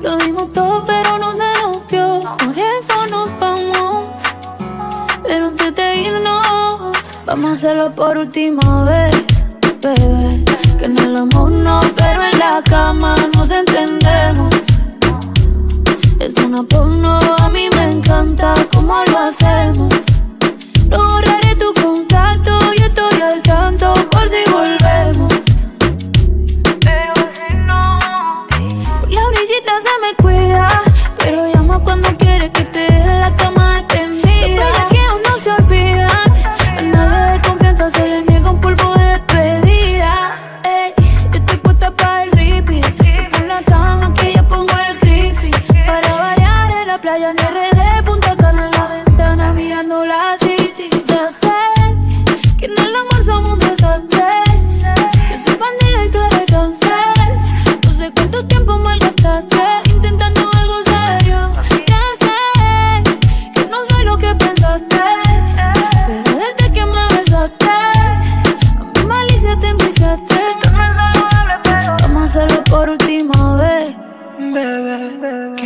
Lo dimos todo, pero no se nos dio. Por eso nos vamos. Pero antes de irnos, vamos a hacerlo por última vez, bebé. Que en el amor no, pero en la cama nos entendemos. Es una porno, a mí me encanta cómo lo hacemos. No borraré tu contacto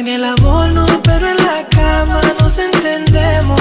en el amor no, pero en la cama nos entendemos.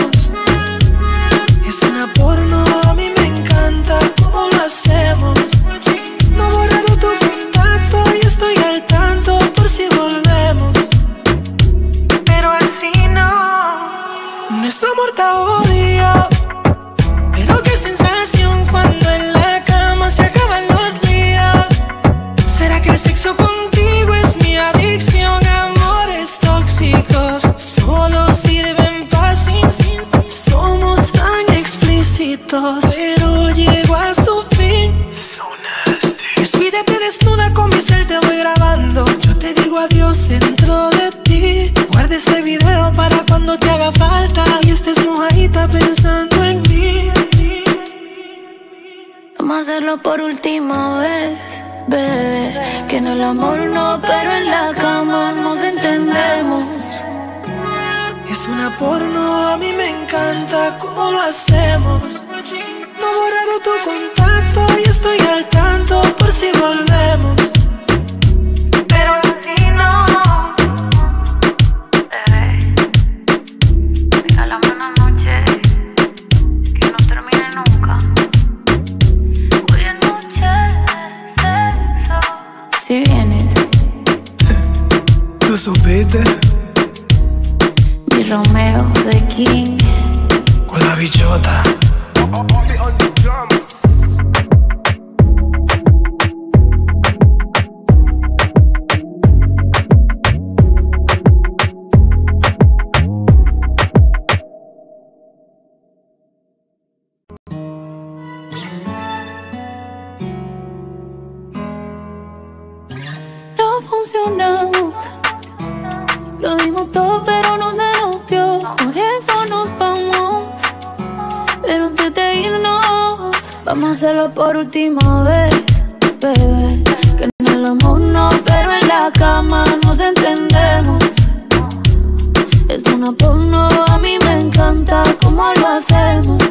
Adiós dentro de ti. Guarda este video para cuando te haga falta y estés mojadita pensando en mí. Vamos a hacerlo por última vez, bebé. Que en el amor no, pero en la cama nos entendemos. Es una porno, a mí me encanta cómo lo hacemos. No he borrado tu contacto y estoy al tanto por si volvemos. Tú supiste mi Romeo de King. con la bichota. Hacerlo por última vez, bebé. Que en el amor no, pero en la cama nos entendemos. Es una porno, a mí me encanta cómo lo hacemos.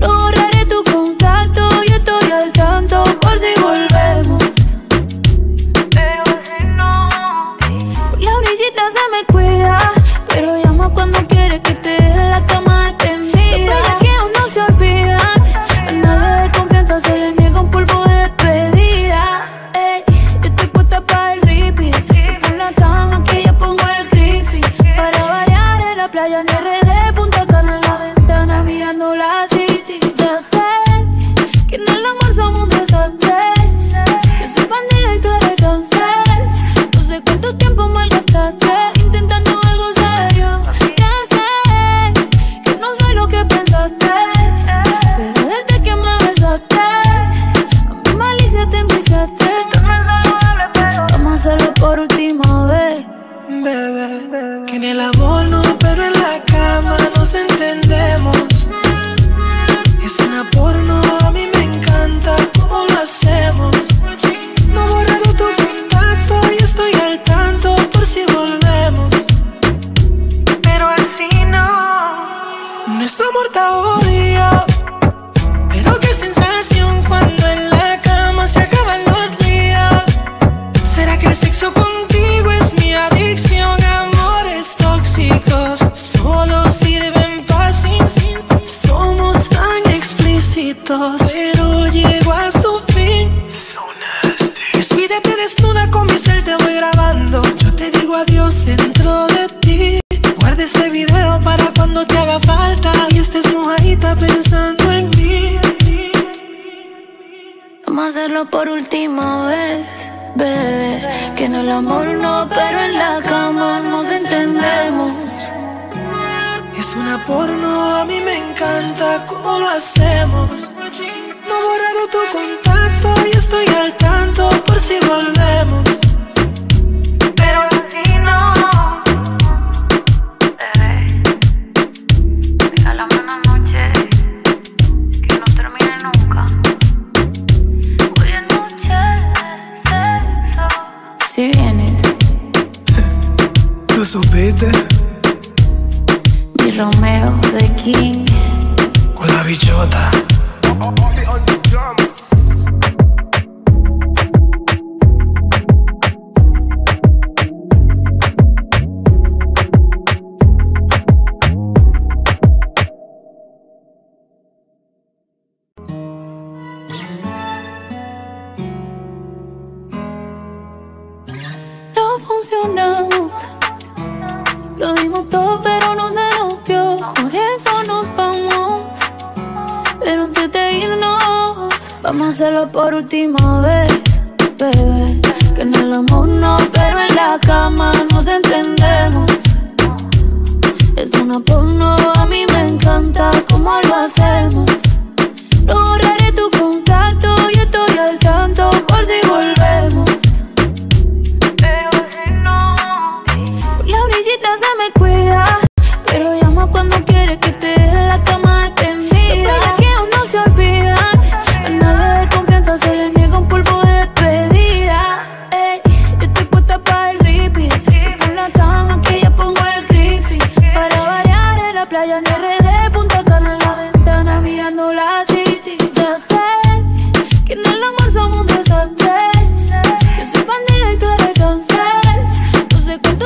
No borraré playa ni hacerlo por última vez, bebé. Que en el amor no, pero en la cama nos entendemos. Es una porno, a mí me encanta cómo lo hacemos. No he borrado tu contacto y estoy al tanto por si volvemos. ¿Tú supiste? mi Romeo de King. Con la bichota. A mí me encanta cómo lo hacemos.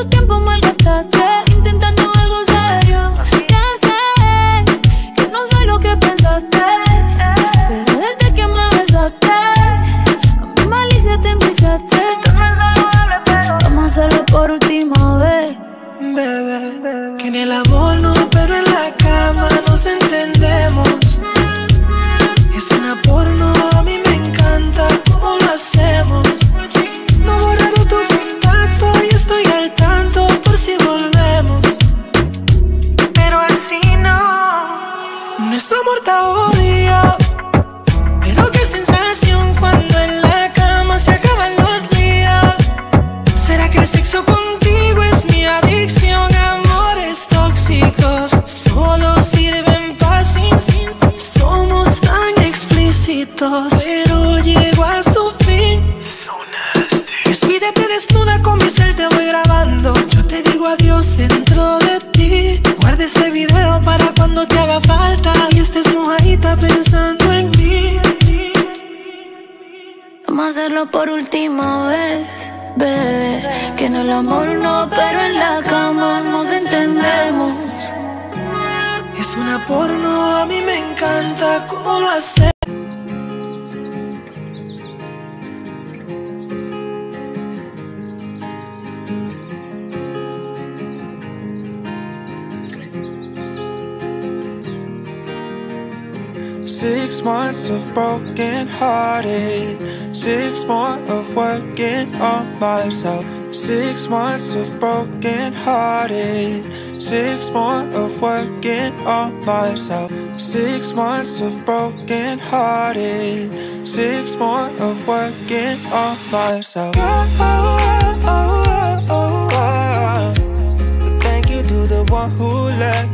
mucho tiempo Por última vez, bebé. Que en el amor no, pero en la cama nos entendemos. Es una porno, a mí me encanta cómo lo hace. Six months of broken hearted. Six more of working on myself. Six months of broken hearted. Six more of working on myself. Six months of broken hearted. Six more of working on myself. Oh, oh, oh, oh, oh. So thank you to the one who let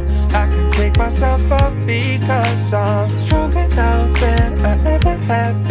myself up because I'm stronger now than I ever have been.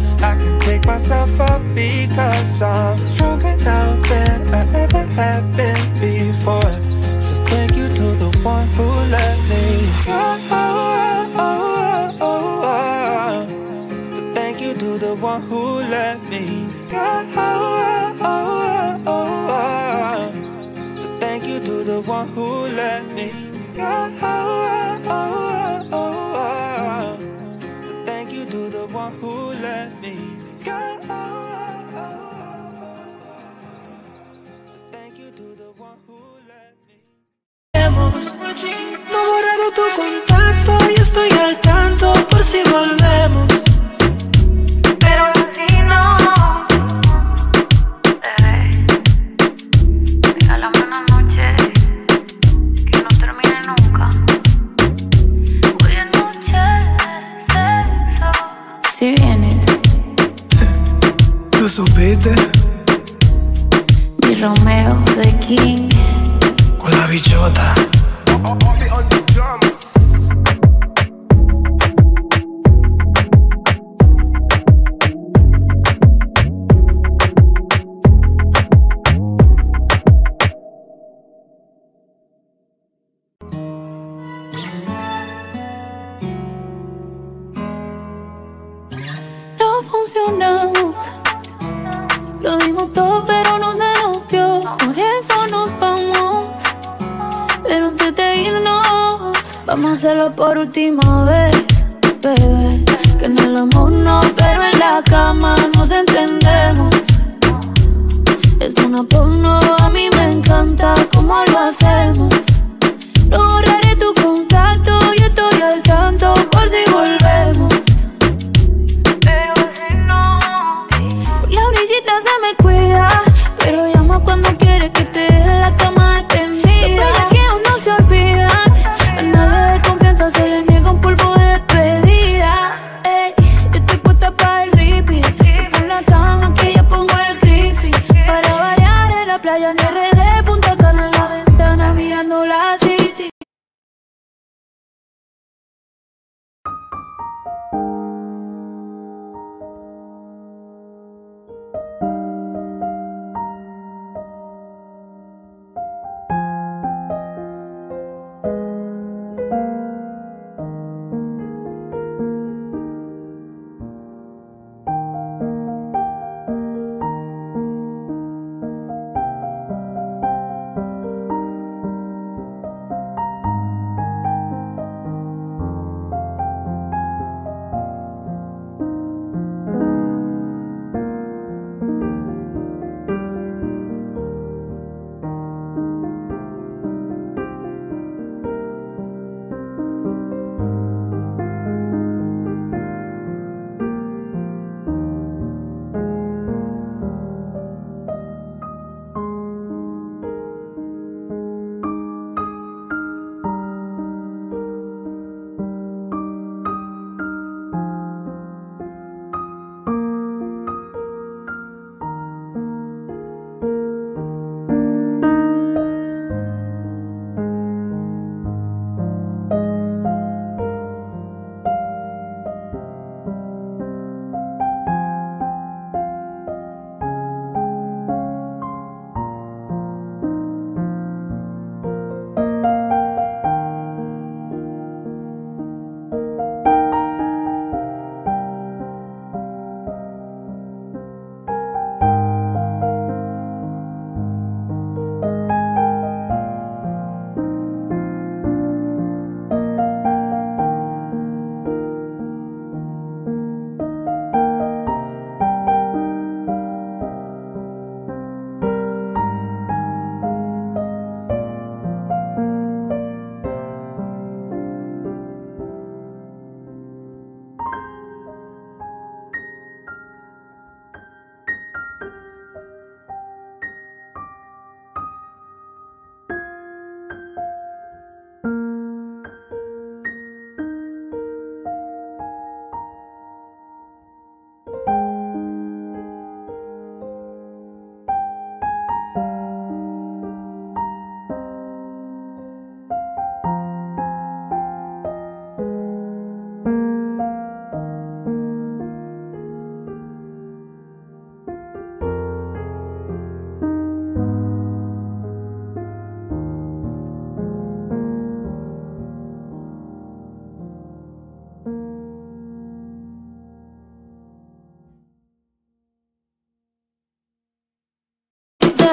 pick myself up because I'm stronger now than I ever have been before. Lo dimos todo, pero no se nos dio. Por eso nos vamos. Pero antes de irnos, vamos a hacerlo por última vez, bebé. Que en el amor no, pero en la cama nos entendemos. Es una porno, a mí me encanta cómo lo hacemos. No borraré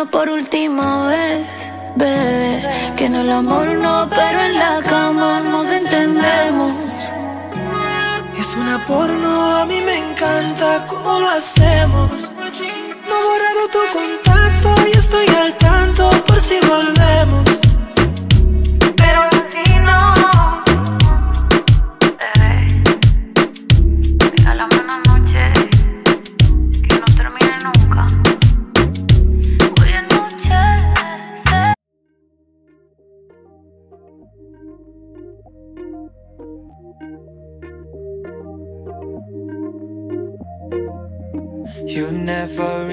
última vez, bebé. Que en el amor no, pero en la cama nos entendemos. Es una porno, a mí me encanta cómo lo hacemos. No he borrado tu contacto y estoy al tanto por si volvemos.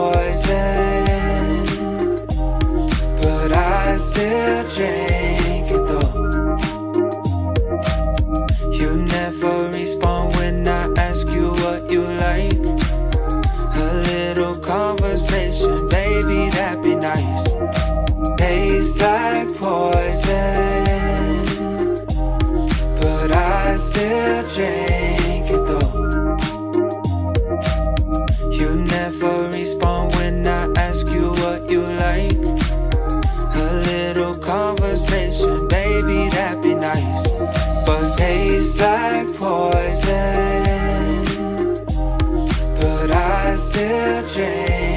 poison, but I still drink it though. You never respond when I ask you what you like. A little conversation, baby, that'd be nice. Tastes like poison, still change.